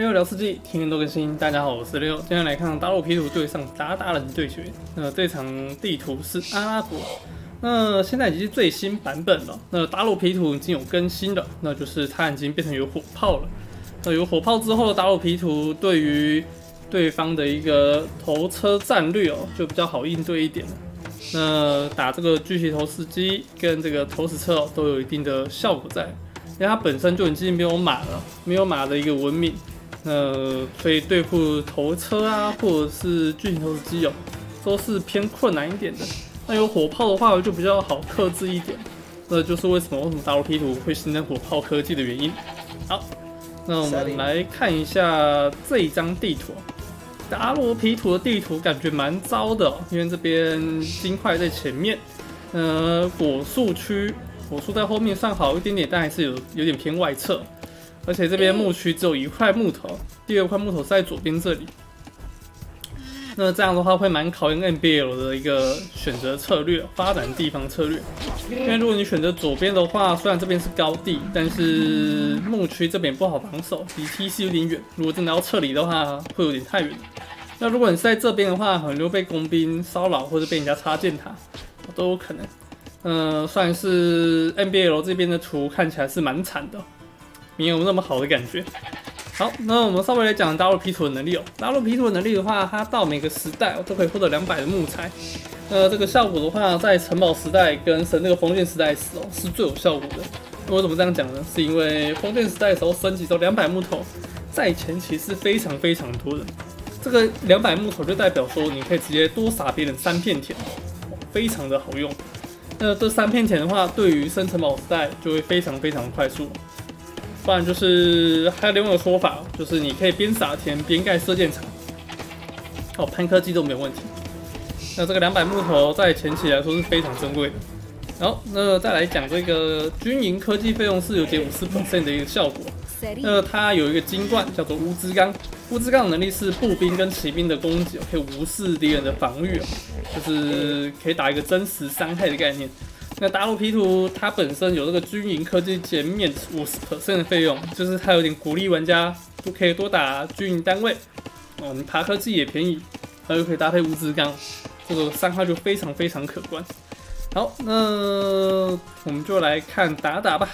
六聊世纪，天天都更新。大家好，我是六。今天来看大陆 P 图对上达达人对决。那这场地图是阿拉伯。那现在已经是最新版本了。那大陆 P 图已经有更新了，那就是它已经变成有火炮了。那有火炮之后，大陆 P 图对于对方的一个头车战略哦，就比较好应对一点了。那打这个巨型投石机跟这个投石车哦，都有一定的效果在，因为它本身就已经没有马了，没有马的一个文明。那所以对付头车啊，或者是巨型投石机哦，都是偏困难一点的。那有火炮的话，就比较好克制一点。那就是为什么为什么大陆 P 图会新增火炮科技的原因。好，那我们来看一下这一张地图。达罗皮图的地图感觉蛮糟的，因为这边金块在前面，呃，果树区果树在后面算好一点点，但还是有有点偏外侧。而且这边墓区只有一块木头，第二块木头是在左边这里。那这样的话会蛮考验 NBL 的一个选择策略、发展地方策略。因为如果你选择左边的话，虽然这边是高地，但是墓区这边不好防守，离 TC 有点远。如果真的要撤离的话，会有点太远。那如果你是在这边的话，可能就被工兵骚扰，或者被人家插箭塔，都有可能。嗯，算是 NBL 这边的图看起来是蛮惨的。没有那么好的感觉。好，那我们稍微来讲大陆 P 图的能力哦。大陆 P 图的能力的话，它到每个时代都可以获得两百的木材。那，这个效果的话，在城堡时代跟神那个封建时代时哦，是最有效果的。为什么这样讲呢？是因为封建时代的时候升级到两百木头，在前期是非常非常多的。这个两百木头就代表说，你可以直接多撒别人三片田，非常的好用。那这三片田的话，对于升城堡时代就会非常非常快速。不然就是还有另外一个说法，就是你可以边撒田边盖射箭场，哦，攀科技都没有问题。那这个两百木头在前期来说是非常珍贵的。然后，那再来讲这个军营科技费用是有减五十 percent 的一个效果。那它有一个金冠叫做乌兹钢，乌兹钢的能力是步兵跟骑兵的攻击可以无视敌人的防御，就是可以打一个真实伤害的概念。那大陆 P 图它本身有这个军营科技减免五十 percent 的费用，就是它有点鼓励玩家都可以多打军营单位哦。你爬科技也便宜，还有可以搭配物资钢，这个伤害就非常非常可观。好，那我们就来看打打吧。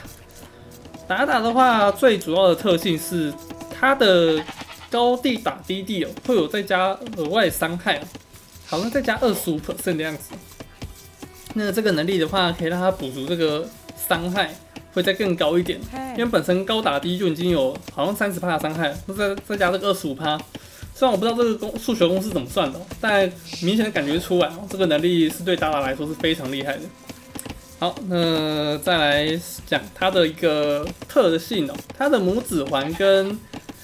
打打的话，最主要的特性是它的高地打低地哦，会有再加额外伤害，好像再加二十五 percent 的样子。那这个能力的话，可以让他补足这个伤害，会再更高一点。因为本身高打低就已经有好像三十帕的伤害，那再再加这个二十五帕，虽然我不知道这个公数学公式怎么算的，但明显的感觉出来，这个能力是对打打来说是非常厉害的。好，那再来讲它的一个特性哦，它的拇指环跟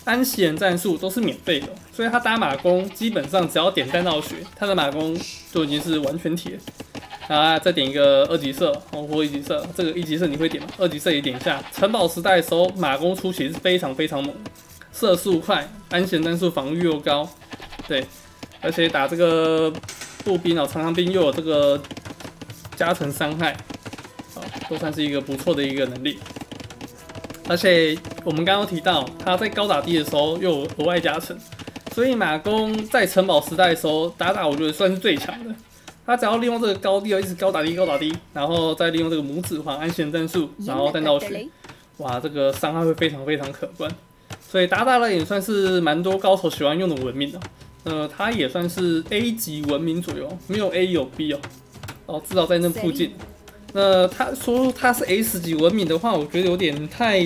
安息人战术都是免费的，所以它打马弓基本上只要点弹道血，它的马弓就已经是完全铁。啊，再点一个二级色，红火一级色，这个一级色你会点吗？二级色也点一下。城堡时代的时候，马弓出血是非常非常猛，射速快，安全单数防御又高，对，而且打这个步兵哦，长枪兵又有这个加成伤害，啊，都算是一个不错的一个能力。而且我们刚刚提到，他在高打低的时候又有额外加成，所以马弓在城堡时代的时候打打，我觉得算是最强的。他只要利用这个高地，一直高打低高打低，然后再利用这个拇指环安全战术，然后弹到血，哇，这个伤害会非常非常可观。所以达达了也算是蛮多高手喜欢用的文明的。呃，它也算是 A 级文明左右，没有 A 有 B 哦，哦，至少在那附近。那他说他是 S 级文明的话，我觉得有点太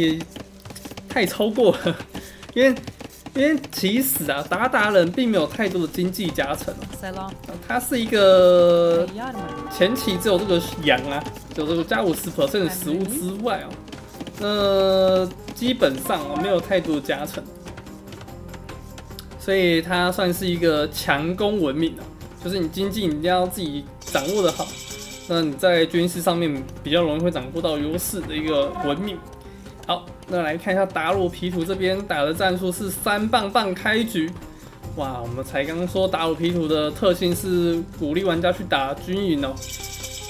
太超过了，因为。因为其实啊，达达人并没有太多的经济加成哦。它是一个前期只有这个羊啊，有这个加五十 percent 的食物之外哦，那基本上啊没有太多的加成，所以它算是一个强攻文明啊，就是你经济一定要自己掌握的好，那你在军事上面比较容易会掌握到优势的一个文明。好，那来看一下达鲁皮图这边打的战术是三棒棒开局。哇，我们才刚刚说达鲁皮图的特性是鼓励玩家去打军营哦，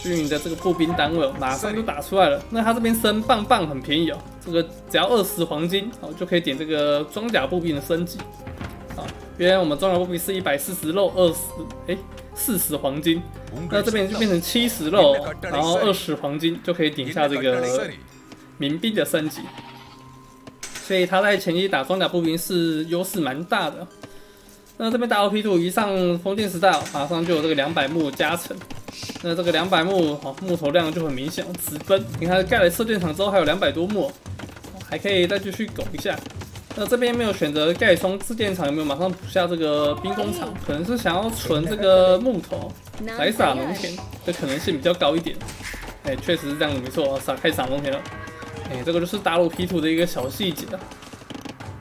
均匀的这个步兵单位哦，马上就打出来了。那他这边升棒棒很便宜哦，这个只要二十黄金哦，就可以点这个装甲步兵的升级。啊，原来我们装甲步兵是一百四十肉二十，哎，四十黄金，那这边就变成七十肉，然后二十黄金就可以点下这个民兵的升级。所以他在前期打装甲步兵是优势蛮大的。那这边打 O P 图一上封建时代，马上就有这个两百木加成。那这个两百木，好木头量就很明显，直奔。你看盖了射箭场之后还有两百多木，还可以再继续苟一下。那这边没有选择盖双自建厂，有没有马上补下这个兵工厂？可能是想要存这个木头来撒农田的可能性比较高一点。哎，确实是这样子，没错，撒开撒农田了。哎，这个就是大陆 P 图的一个小细节。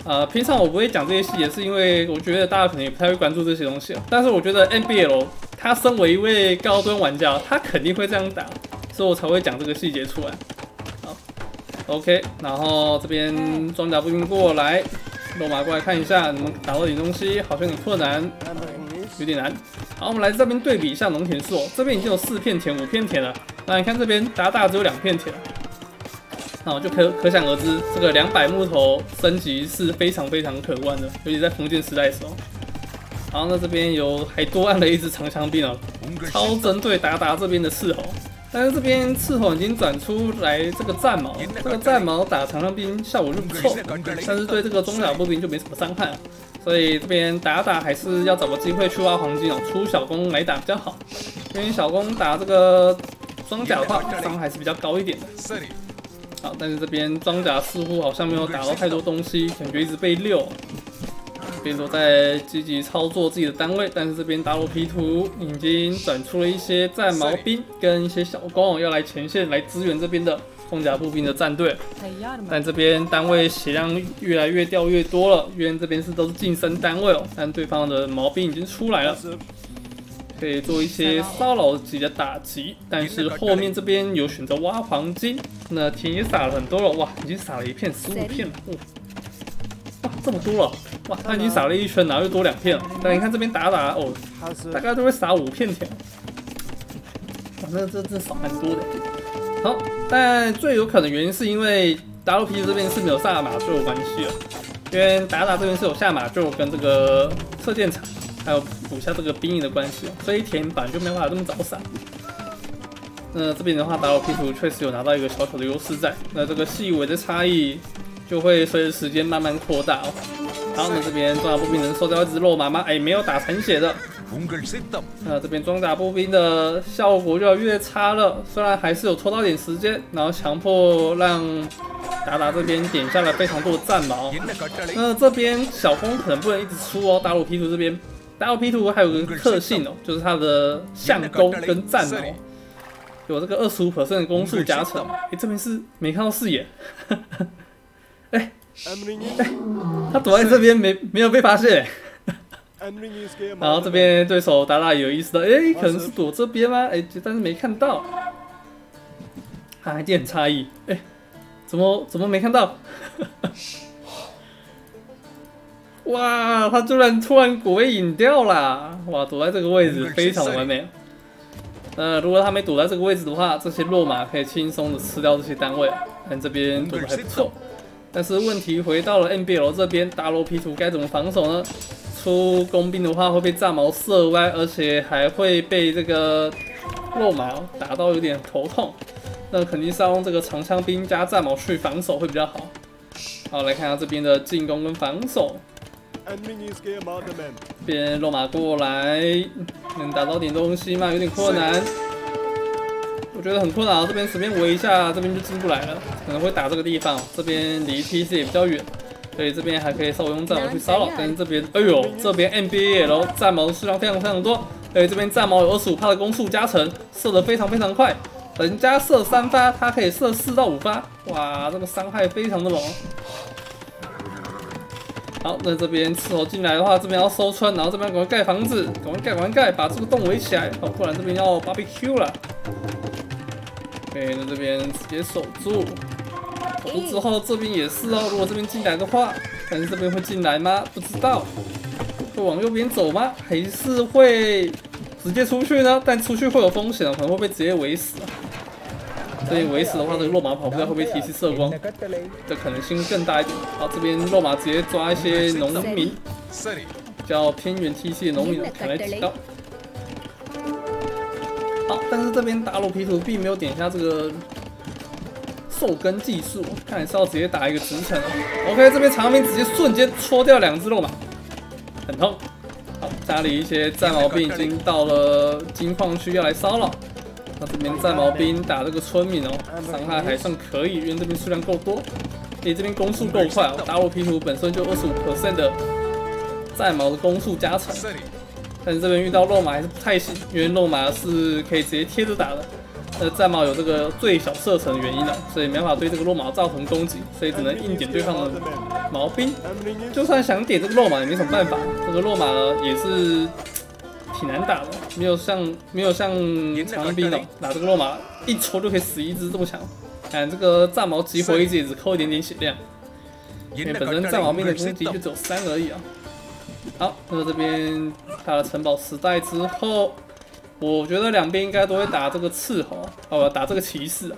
呃，平常我不会讲这些细节，是因为我觉得大家可能也不太会关注这些东西。但是我觉得 NBL 他身为一位高端玩家，他肯定会这样打，所以我才会讲这个细节出来。好，OK，然后这边装甲步兵过来，罗马过来看一下，能打到点东西，好像有点困难，有点难。好，我们来这边对比一下农田数，这边已经有四片田、五片田了。那你看这边打大只有两片田。那我就可可想而知，这个两百木头升级是非常非常可观的，尤其在封建时代的时候。好，那这边有还多按了一支长枪兵哦，超针对达达这边的斥候。但是这边斥候已经转出来这个战矛，这个战矛打长枪兵效果就不错，但是对这个中甲步兵就没什么伤害。所以这边打打还是要找个机会去挖黄金哦，出小弓来打比较好，因为小弓打这个装甲的话伤害还是比较高一点的。但是这边装甲似乎好像没有打到太多东西，感觉一直被溜。边都在积极操作自己的单位，但是这边大陆 P 图已经转出了一些战矛兵跟一些小弓，要来前线来支援这边的装甲步兵的战队。但这边单位血量越来越掉越多了，因为这边是都是近身单位哦，但对方的毛兵已经出来了。可以做一些骚扰级的打击，但是后面这边有选择挖黄金，那田也撒了很多了，哇，已经撒了一片十五片了，哇，这么多了，哇，他已经撒了一圈，然后又多两片了。但你看这边打打哦，大概都会撒五片田，哇，那这这少蛮多的。好，但最有可能原因是因为 W P 这边是没有下马厩关系了，因为打打这边是有下马厩跟这个射箭场。还有补下这个兵役的关系，所以田板就没办法这么早散。那这边的话，打老 P 图确实有拿到一个小小的优势在。那这个细微的差异就会随着时间慢慢扩大哦。然后呢这边装甲步兵能收掉一只肉马吗？哎，没有打残血的。那这边装甲步兵的效果就要越差了。虽然还是有拖到点时间，然后强迫让达达这边点下了非常多的战矛。那这边小风可能不能一直出哦。大陆 P 图这边。大 P 图还有个特性哦，就是它的相攻跟战哦有这个二十五的攻速加成。哎，这边是没看到视野。哎哎，他躲在这边没没有被发现。然后这边对手达达有意识的，哎，可能是躲这边吗？哎，但是没看到。还一点差异。哎，怎么怎么没看到？哇，他居然突然果被引掉了！哇，躲在这个位置非常完美。呃，如果他没躲在这个位置的话，这些落马可以轻松的吃掉这些单位。但这边躲的还不错。但是问题回到了 NBL 这边，大罗 P 图该怎么防守呢？出工兵的话会被炸毛射歪，而且还会被这个落马打到有点头痛。那肯定是要用这个长枪兵加战矛去防守会比较好。好，来看下这边的进攻跟防守。边落马过来，能打到点东西吗？有点困难，我觉得很困难。这边随便围一下，这边就进不来了，可能会打这个地方。这边离 P C 也比较远，所以这边还可以稍微用战矛去骚扰。但是这边，哎呦，这边 N B A 喽，战矛的数量非常非常多。哎，这边战矛有二十五帕的攻速加成，射得非常非常快。人家射三发，他可以射四到五发，哇，这个伤害非常的猛。好，那这边伺候进来的话，这边要收村，然后这边赶快盖房子，赶快盖，完盖，把这个洞围起来。好，不然这边要 BBQ 了。OK，那这边直接守住。守住之后，这边也是哦。如果这边进来的话，但是这边会进来吗？不知道。会往右边走吗？还是会直接出去呢？但出去会有风险，可能会被直接围死。所以围死的话，这个落马跑不掉会不会提示射光的可能性更大一点。好，这边落马直接抓一些农民，比较偏远 T C 的农民可能提到。好，但是这边大陆皮图并没有点下这个受根技术，看来是要直接打一个直城。OK，这边长兵直接瞬间戳掉两只落马，很痛。好，家里一些战矛兵已经到了金矿区要来骚扰。那这边战矛兵打这个村民哦，伤害还算可以，因为这边数量够多，你这边攻速够快哦。打我皮图本身就二十五 percent 的战矛的攻速加成。但是这边遇到肉马还是不太行，因为肉马是可以直接贴着打的。呃，战矛有这个最小射程的原因了，所以没办法对这个肉马造成攻击，所以只能硬点对方的毛兵。就算想点这个肉马也没什么办法，这个肉马也是挺难打的，没有像没有像长兵哦，打这个落马一戳就可以死一只这么强。看这个战矛激活一只也只扣一点点血量，因为本身战矛兵的攻击就只有三而已啊。好，那这边打了城堡时代之后，我觉得两边应该都会打这个斥候，哦，打这个骑士啊。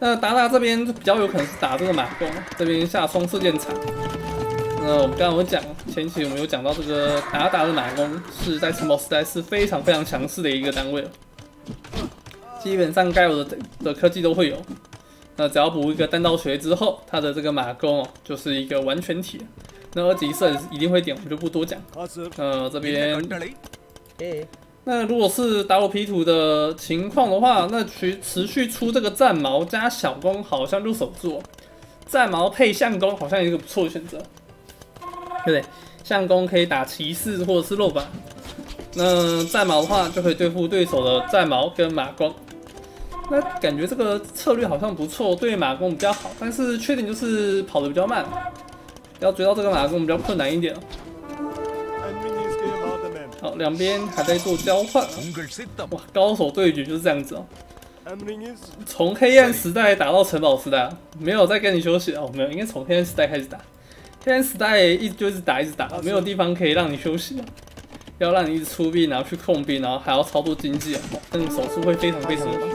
那达达这边比较有可能是打这个马弓，这边下双射箭场。那我们刚刚有讲，前期我们有讲到这个达达的马弓是在城堡时代是非常非常强势的一个单位了，基本上该有的的科技都会有。那只要补一个弹道锤之后，它的这个马弓哦，就是一个完全体。那二级色一定会点，我们就不多讲。呃，这边，那如果是打我 P 图的情况的话，那持持续出这个战矛加小弓，好像就守住。战矛配相弓好像一个不错的选择，对？相公可以打骑士或者是肉板，那战矛的话就可以对付对手的战矛跟马弓。那感觉这个策略好像不错，对马弓比较好，但是缺点就是跑得比较慢。要追到这个马弓比较困难一点好，两边还在做交换。哇，高手对决就是这样子哦。从黑暗时代打到城堡时代，没有再跟你休息哦，没有，应该从黑暗时代开始打。黑暗时代一直就一直打，一直打，没有地方可以让你休息，要让你一直出兵，然后去控兵，然后还要操作经济啊，那种手速会非常非常的慢。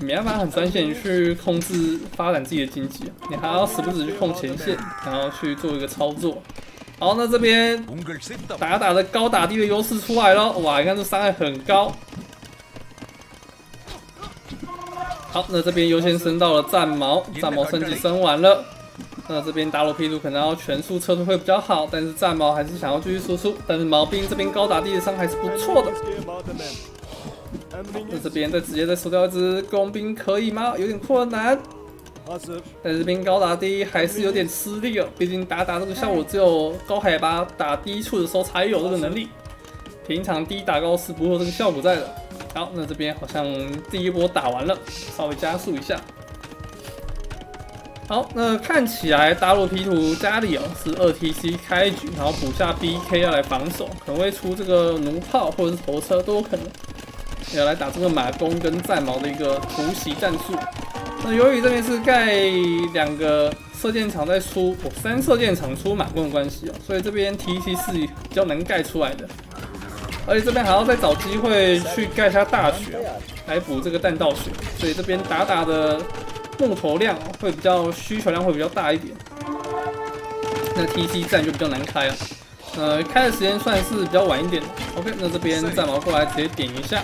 没办法很专心去控制发展自己的经济，你还要时不时去控前线，然后去做一个操作。好，那这边打打的高打低的优势出来了，哇，你看这伤害很高。好，那这边优先升到了战矛，战矛升级升完了，那这边打罗皮鲁可能要全速撤退会比较好，但是战矛还是想要继续输出，但是毛兵这边高打低的伤还是不错的。那这边再直接再收掉一只工兵可以吗？有点困难。但这边高打低还是有点吃力哦，毕竟打打这个效果只有高海拔打低处的时候才有这个能力，平常低打高是不会有这个效果在的。好，那这边好像第一波打完了，稍微加速一下。好，那看起来大陆 P 图家里哦是二 TC 开局，然后补下 BK 要来防守，可能会出这个弩炮或者是头车都有可能。要来打这个马弓跟战矛的一个突袭战术。那由于这边是盖两个射箭场在出，三射箭场出马弓的关系哦，所以这边 T C 是比较难盖出来的。而且这边还要再找机会去盖下大雪，来补这个弹道雪，所以这边打打的木头量会比较需求量会比较大一点。那 T C 站就比较难开了，呃，开的时间算是比较晚一点。OK，那这边战矛过来直接点一下。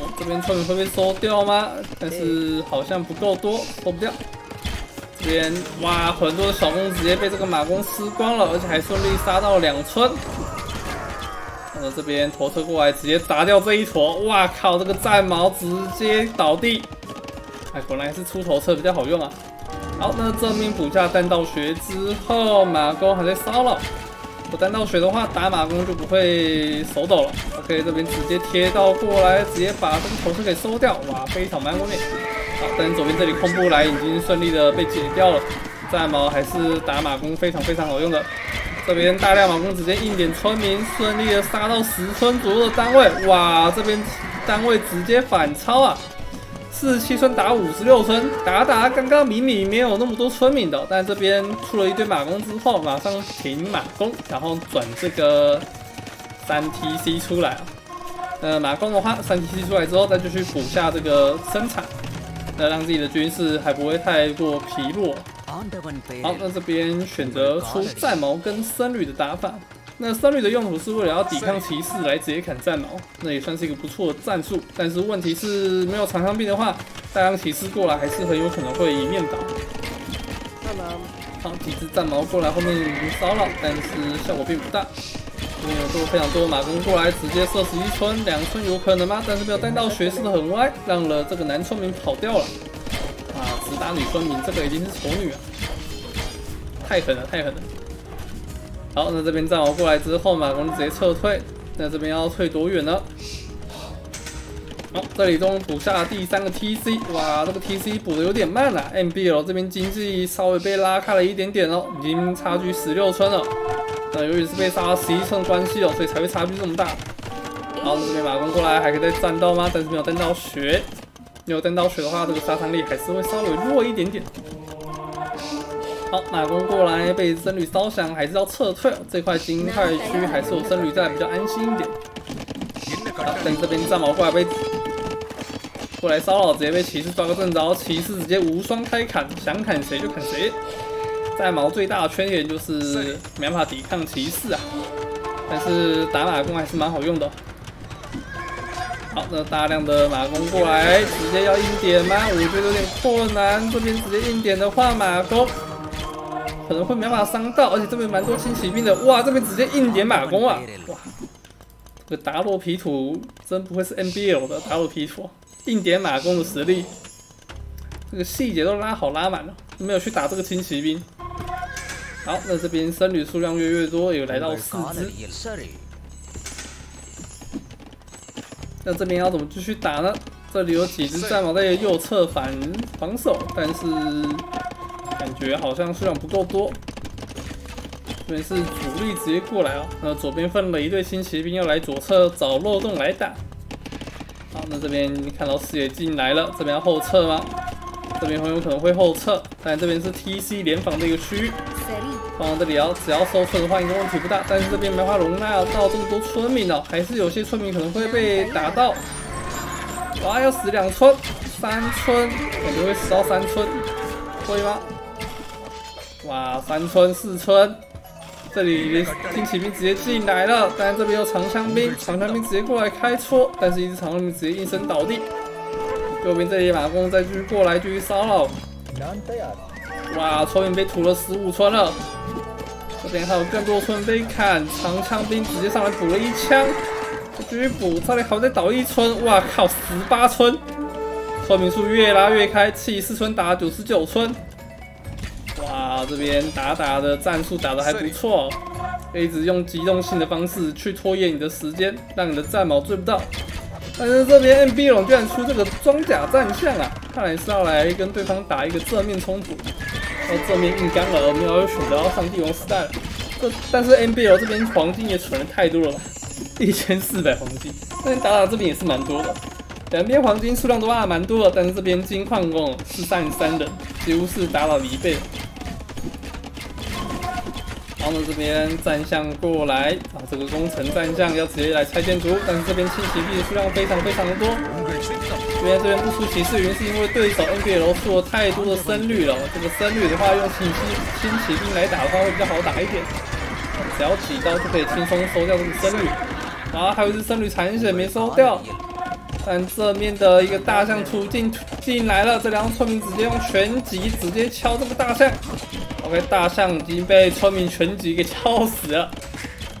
哦这边村民会被收掉吗？但是好像不够多，收不掉。这边哇，很多的小弓直接被这个马弓吃光了，而且还顺利杀到两村。呃，这边驼车过来直接砸掉这一坨，哇靠，这个战矛直接倒地。哎，果然还是出头车比较好用啊。好，那正面补下弹道学之后，马弓还在骚扰。我弹道血的话，打马弓就不会手抖了。OK，这边直接贴到过来，直接把这个头饰给收掉。哇，非常蛮攻面。好，但左边这里空步来已经顺利的被解掉了。战矛还是打马弓非常非常好用的。这边大量马弓直接硬点村民，顺利的杀到十村左右的单位。哇，这边单位直接反超啊！四十七村打五十六村，达达刚刚明明没有那么多村民的，但这边出了一堆马弓之后，马上停马弓，然后转这个三 T C 出来啊。呃，马弓的话，三 T C 出来之后，再继续补下这个生产，那让自己的军事还不会太过疲弱。好，那这边选择出战矛跟僧侣的打法。那僧侣的用途是为了要抵抗骑士来直接砍战矛，那也算是一个不错的战术。但是问题是没有长枪兵的话，大量骑士过来还是很有可能会一面倒。好，几只战矛过来后面骚扰，但是效果并不大。这边有多非常多马弓过来，直接射死一村、两村有可能吗？但是没有带到血，射的很歪，让了这个男村民跑掉了。啊，直打女村民，这个已经是丑女了，太狠了，太狠了。好，那这边战王过来之后，马弓直接撤退。那这边要退多远呢？好，这里中补下第三个 TC，哇，这个 TC 补的有点慢了。MBL 这边经济稍微被拉开了一点点哦，已经差距十六村了。那由于是被杀了十一村关系哦，所以才会差距这么大。好，那这边马弓过来还可以再战到吗？但是没有弹到血，没有弹到血的话，这个杀伤力还是会稍微弱一点点。好，马弓过来被僧侣烧响，还是要撤退。这块金块区还是有僧侣在，比较安心一点。好，等这边战矛过来被过来骚扰，直接被骑士抓个正着，骑士直接无双开砍，想砍谁就砍谁。战矛最大的缺点就是没办法抵抗骑士啊，但是打马弓还是蛮好用的。好，那大量的马弓过来，直接要硬点吗？我觉得有点困难。这边直接硬点的话，马弓。可能会没办法伤到，而且这边蛮多轻骑兵的。哇，这边直接硬点马弓啊！哇，这个达洛皮图真不会是 NBL 的达洛皮图，硬点马弓的实力，这个细节都拉好拉满了，没有去打这个轻骑兵。好，那这边僧侣数量越越多，有来到四只。那这边要怎么继续打呢？这里有几只战矛在右侧反防守，但是。感觉好像数量不够多，这边是主力直接过来哦。那左边分了一队新骑兵要来左侧找漏洞来打。好，那这边看到视野进来了，这边要后撤吗？这边很有可能会后撤，但这边是 TC 联防的一个区域。放到这里要只要收村的话，应该问题不大。但是这边没法容纳到这么多村民哦，还是有些村民可能会被打到。哇，要死两村，三村，感觉会死到三村，会吗？哇，三村四村，这里轻骑兵直接进来了，但是这边有长枪兵，长枪兵直接过来开戳，但是一只长枪兵直接应声倒地。右边这里马弓再继续过来继续骚扰。哇，村民被屠了十五村了，这边还有更多村被砍，长枪兵直接上来补了一枪，继续补，这里还再倒一村，哇靠，十八村，村民数越拉越开，七十四村打九十九村。这边打打的战术打的还不错，一直用机动性的方式去拖延你的时间，让你的战矛追不到。但是这边 NB 龙居然出这个装甲战象啊，看来是要来跟对方打一个正面冲突。哦正面硬刚了，没有选择要上帝王时代了。这但是 NB 龙这边黄金也存的太多了吧，一千四百黄金。但打打这边也是蛮多的，两边黄金数量都还蛮多的，但是这边金矿工是三十三人，几乎是打倒了一倍。然后呢这边战象过来啊，这个工程战象要直接来拆建筑，但是这边轻骑兵的数量非常非常的多。这边这边不出骑士，原因是因为对手 NBL 出了太多的僧侣了。这个僧侣的话，用轻骑轻骑兵来打的话会比较好打一点，只要几刀就可以轻松收掉这个僧侣。然后还有一只僧侣残血没收掉，但这面的一个大象突进进来了，这两个村民直接用拳击直接敲这个大象。OK，大象已经被村民全局给敲死了。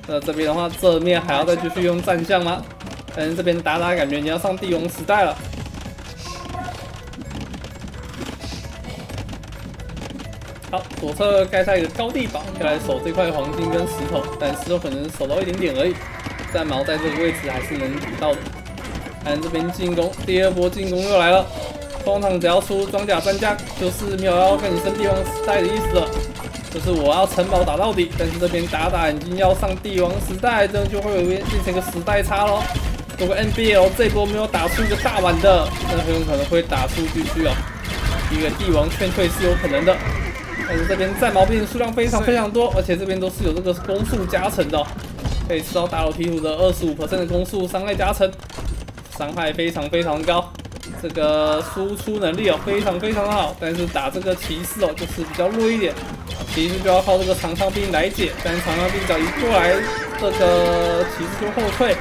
那这边的话，这面还要再继续用战象吗？但是这边打打感觉你要上帝王时代了。好，左侧盖下一个高地堡，要来守这块黄金跟石头，但石头可能守到一点点而已。战矛在这个位置还是能抵到的。看这边进攻，第二波进攻又来了。通常只要出装甲专家，就是没有要跟你升帝王时代的意思了，就是我要城堡打到底。但是这边打打已经要上帝王时代，这样就会有变成一个时代差喽。如果 NBL 这波没有打出一个大碗的，那很有可能会打出继续哦，一个帝王劝退是有可能的。但是这边战矛兵数量非常非常多，而且这边都是有这个攻速加成的，可以吃到大楼皮图的二十五的攻速伤害加成。伤害非常非常高，这个输出能力哦非常非常好，但是打这个骑士哦就是比较弱一点，骑士就要靠这个长枪兵来解，但长枪兵只要一过来，这个骑士就后退，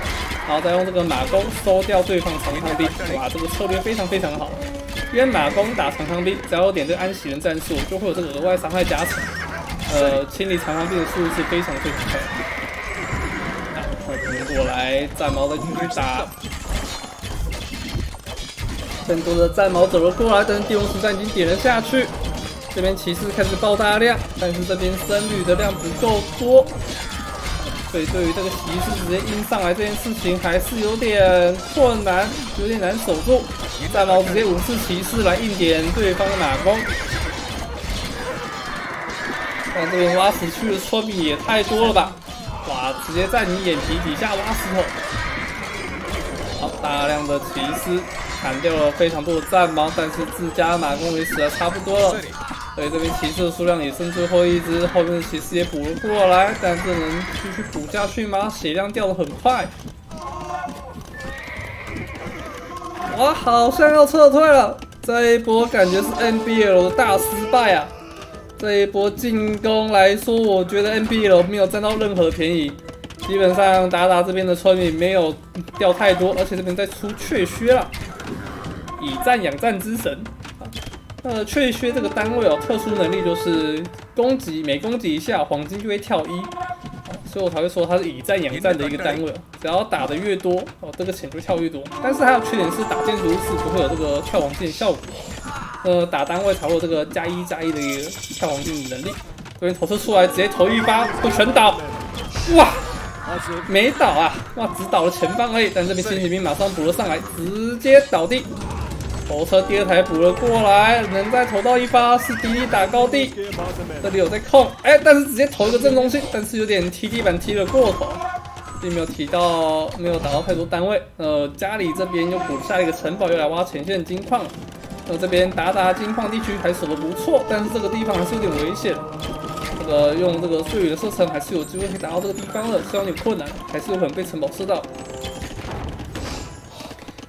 然后再用这个马弓收掉对方长枪兵，哇，这个策略非常非常好，因为马弓打长枪兵，只要有点这安喜人战术，就会有这个额外伤害加成，呃，清理长枪兵的速度是非常非常快。快过来，战矛再继续打。更多的战矛走了过来，但是帝王实战已经点了下去。这边骑士开始爆大量，但是这边僧侣的量不够多，所以对于这个骑士直接阴上来这件事情还是有点困难，有点难守住。战矛直接五次骑士来硬点对方的马弓，但这边挖死去的村民也太多了吧！哇！直接在你眼皮底下挖石头。好，大量的骑士砍掉了非常多的战矛，但是自家马弓也死的差不多了。所以这边骑士的数量也剩最后一只，后面的骑士也补了过来，但是能继续补下去吗？血量掉的很快。哇，好像要撤退了。这一波感觉是 NBL 的大失败啊！这一波进攻来说，我觉得 NBL 没有占到任何便宜。基本上达达这边的村民没有掉太多，而且这边在出雀靴了，以战养战之神。呃，雀靴这个单位哦，特殊能力就是攻击每攻击一下黄金就会跳一，所以我才会说它是以战养战的一个单位。只要打的越多哦，这个钱就跳越多。但是它的缺点是打建筑是不会有这个跳黄金的效果。呃，打单位才会有这个加一加一的一个跳黄金的能力。这边投射出来，直接投一发会全倒，哇，没倒啊，哇，只倒了前方而已。但这边先行兵马上补了上来，直接倒地。投车第二台补了过来，能再投到一发是滴滴打高地。这里有在控，哎，但是直接投一个正中心，但是有点踢地板踢了过头，并没有提到，没有打到太多单位。呃，家里这边又补下一个城堡，又来挖前线金矿。那这边达达金矿地区还守得不错，但是这个地方还是有点危险。这个用这个碎雨的射程还是有机会可以打到这个地方的，虽然有困难，还是有可能被城堡射到。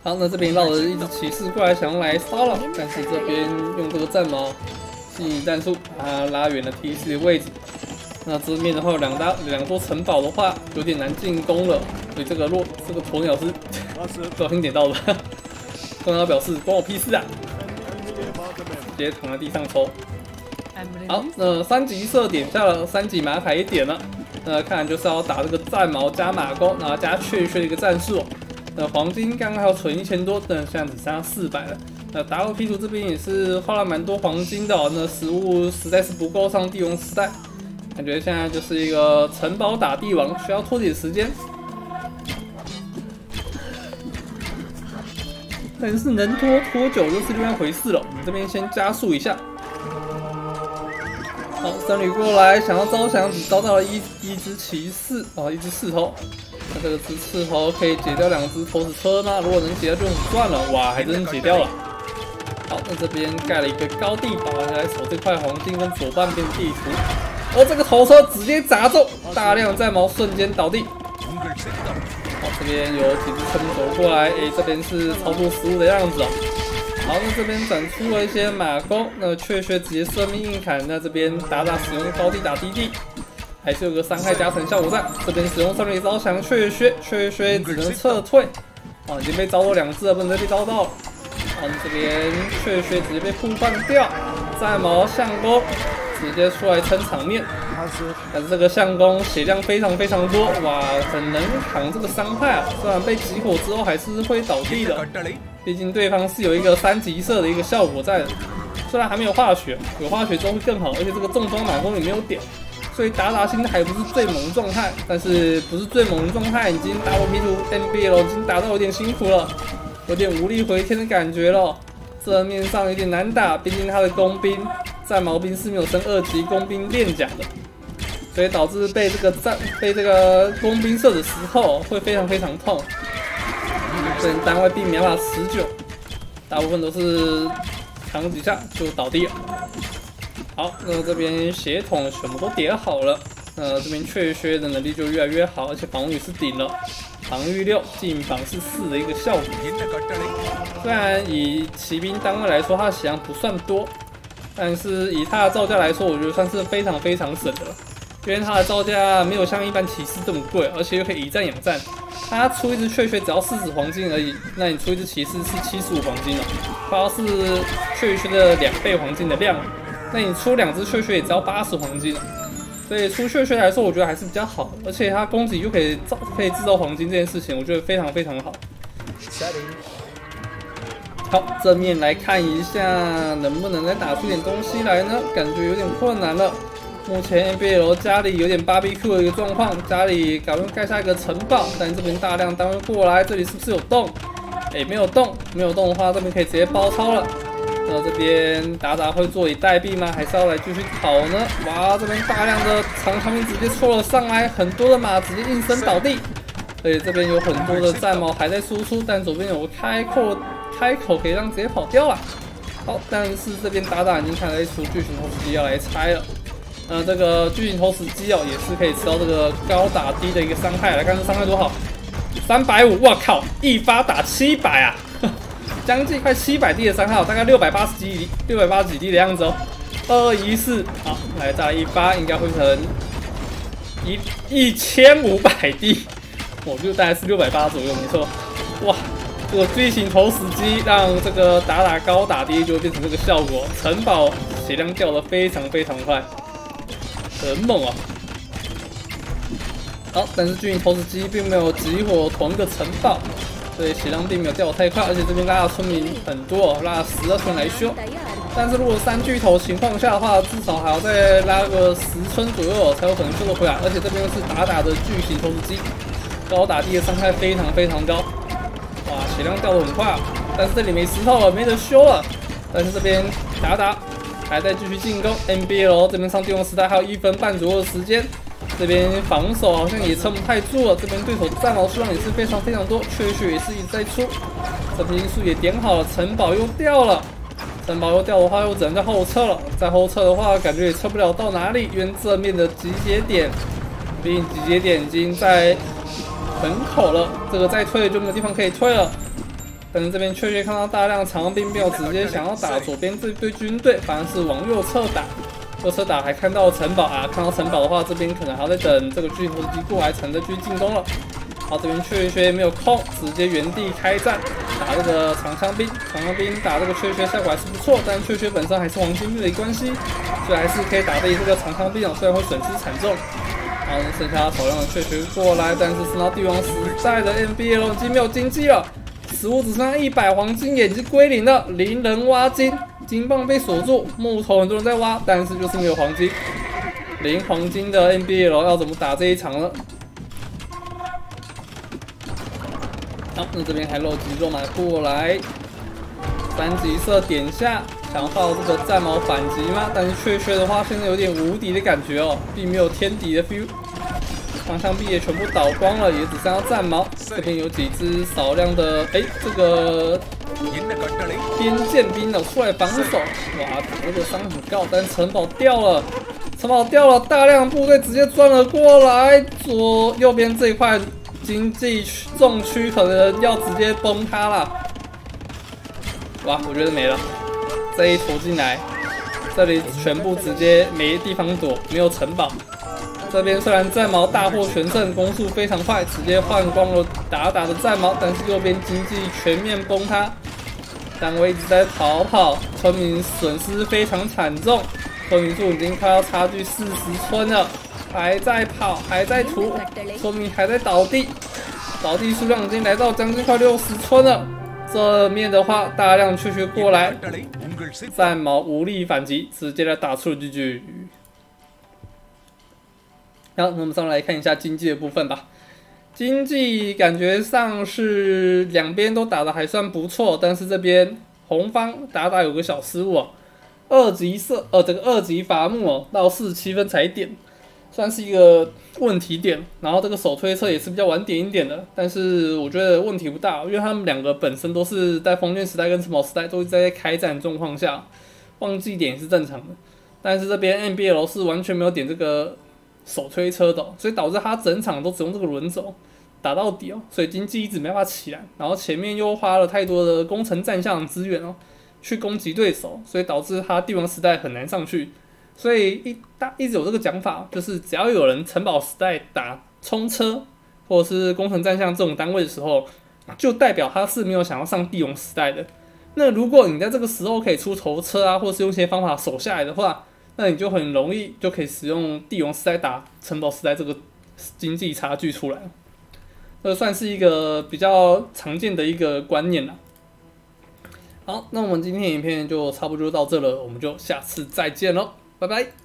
好，那这边绕着一只骑士过来，想要来骚扰，但是这边用这个战矛吸引战术，把它拉远了 T C 的位置。那这面的话两大两座城堡的话，有点难进攻了。所以这个落这个鸵鸟是不小心点到的，鸵鸟表示关我屁事啊！直接躺在地上抽。好，那三级射点下了，三级马凯也点了。那看来就是要打这个战矛加马弓，然后加雀雀的一个战术。那黄金刚刚还要存一千多，但现在只剩下四百了。那达洛 P 图这边也是花了蛮多黄金的，那食物实在是不够上帝王时代。感觉现在就是一个城堡打帝王，需要拖点时间。但是能拖拖久就是另外一回事了。我们这边先加速一下。好，僧侣过来想要招降，只招到了一一只骑士哦，一只刺头。那这个只刺头可以解掉两只投石车吗？如果能解掉就很赚了。哇，还真解掉了。好，那这边盖了一个高地堡来守这块黄金跟左半边地图。而这个头车直接砸中，大量战矛瞬间倒地。好这边有几只村民走过来，哎，这边是操作失误的样子啊。好，那这边展出了一些马弓，那雀雀直接生命硬砍。那这边打打使用高地打低地，还是有个伤害加成效果在。这边使用上面招降雀雀，雀雀只能撤退。啊，已经被招到两次了，不能再被招到了。啊，这边雀雀直接被互换掉，战矛相公。直接出来撑场面，但是这个相公血量非常非常多，哇，很能扛这个伤害啊！虽然被集火之后还是会倒地的，毕竟对方是有一个三级射的一个效果在的。虽然还没有化学，有化学之后会更好，而且这个重装满弓也没有点，所以达达现在还不是最猛状态，但是不是最猛状态，已经打我迷途 NBL 已经打到有点辛苦了，有点无力回天的感觉了。正面上有点难打，毕竟他的工兵。战矛兵是没有升二级工兵练甲的，所以导致被这个战被这个工兵射的时候会非常非常痛，所以单位并没办法持久，大部分都是扛几下就倒地了。好，那这边血统全部都叠好了，那这边雀靴的能力就越来越好，而且防御是顶了。防御六，进防是四的一个效果。虽然以骑兵单位来说，它的血量不算多，但是以它的造价来说，我觉得算是非常非常省的了。因为它的造价没有像一般骑士这么贵，而且又可以以战养战。它出一只雀雀只要四十黄金而已，那你出一只骑士是七十五黄金了，快要是雀雀的两倍黄金的量。那你出两只雀雀也只要八十黄金，所以出雀雀来说，我觉得还是比较好。而且它攻击又可以造可以制造黄金这件事情，我觉得非常非常好。好，正面来看一下，能不能再打出点东西来呢？感觉有点困难了。目前 NBL 家里有点 BBQ 的一个状况，家里赶快盖下一个城堡，但这边大量单位过来，这里是不是有洞？哎，没有洞，没有洞的话，这边可以直接包抄了。那这边达达会坐以待毙吗？还是要来继续跑呢？哇，这边大量的长枪兵直接戳了上来，很多的马直接应声倒地。而且这边有很多的战矛还在输出，但左边有个开阔，开口可以让直接跑掉啊。好，但是这边达达已经看到一出巨型投石机要来拆了。呃，这个巨型投石机哦，也是可以吃到这个高打低的一个伤害。来看这伤害多好，三百五！我靠，一发打七百啊，将近快七百滴的伤害，大概六百八十滴，六百八十几滴的样子哦。二一四，好，来再一发，应该会成一一千五百滴，我就大概是六百八左右，没错。哇，这个巨型投石机让这个打打高打低就会变成这个效果，城堡血量掉的非常非常快。很猛啊！好，但是巨型投石机并没有集火同一个城堡，所以血量并没有掉太快。而且这边拉的村民很多，拉了十二村来修。但是如果三巨头情况下的话，至少还要再拉个十村左右才有可能修得回来。而且这边是打打的巨型投石机，高打低的伤害非常非常高。哇，血量掉的很快啊！但是这里没石头了，没得修了。但是这边打打。还在继续进攻，NBL 这边上帝王时代还有一分半左右的时间，这边防守好像也撑不太住了。这边对手战矛数量也是非常非常多，缺血也是一直在出。这边因素也点好了，城堡又掉了，城堡又掉的话又只能在后撤了。在后撤的话，感觉也撤不了到哪里，因为正面的集结点，毕竟集结点已经在门口了，这个再退就没有地方可以退了。但是这边雀雀看到大量长兵，没有直接想要打左边这队军队，反而是往右侧打。右侧打还看到城堡啊，看到城堡的话，这边可能还要再等这个巨头机过来才能继续进攻了。好，这边雀雀没有空，直接原地开战，打这个长枪兵。长枪兵打这个雀雀效果还是不错，但雀雀本身还是黄金币的关系，所以还是可以打得这个长枪兵啊，虽然会损失惨重。然后剩下少量的雀雀过来，但是升到帝王时代的 NBL 已经没有经济了。食物只剩下一百黄金，已经归零了。零人挖金，金棒被锁住，木头很多人在挖，但是就是没有黄金。零黄金的 NBL 要怎么打这一场呢？好，那这边还漏几肉马过来，三级色点下，想靠这个战矛反击吗？但是雀雀的话，现在有点无敌的感觉哦，并没有天敌的 feel。长枪兵也全部倒光了，也只剩下战矛。这边有几只少量的，哎，这个边剑兵呢出来防守。哇，这个伤很高，但城堡掉了，城堡掉了，大量部队直接钻了过来。左右边这一块经济重区可能要直接崩塌了。哇，我觉得没了。这一投进来，这里全部直接没地方躲，没有城堡。这边虽然战矛大获全胜，攻速非常快，直接换光了打打的战矛，但是右边经济全面崩塌，单位一直在逃跑，村民损失非常惨重，村民数已经快要差距四十村了，还在跑，还在屠，村民还在倒地，倒地数量已经来到将近快六十村了。这面的话，大量雀雀过来，战矛无力反击，直接来打出了 GG。好，那我们上来看一下经济的部分吧。经济感觉上是两边都打的还算不错，但是这边红方打打有个小失误哦，二级射呃这个二级伐木哦到四十七分才点，算是一个问题点。然后这个手推车也是比较晚点一点的，但是我觉得问题不大，因为他们两个本身都是在封建时代跟城堡时代都是在开战状况下，忘记点是正常的。但是这边 NBL 是完全没有点这个。手推车的，所以导致他整场都只用这个轮走，打到底哦，所以经济一直没办法起来，然后前面又花了太多的工程战象资源哦，去攻击对手，所以导致他帝王时代很难上去。所以一大一直有这个讲法，就是只要有人城堡时代打冲车或者是工程战象这种单位的时候，就代表他是没有想要上帝王时代的。那如果你在这个时候可以出头车啊，或是用一些方法守下来的话，那你就很容易就可以使用帝王时代打城堡时代这个经济差距出来，这算是一个比较常见的一个观念了。好，那我们今天影片就差不多到这了，我们就下次再见喽。拜拜。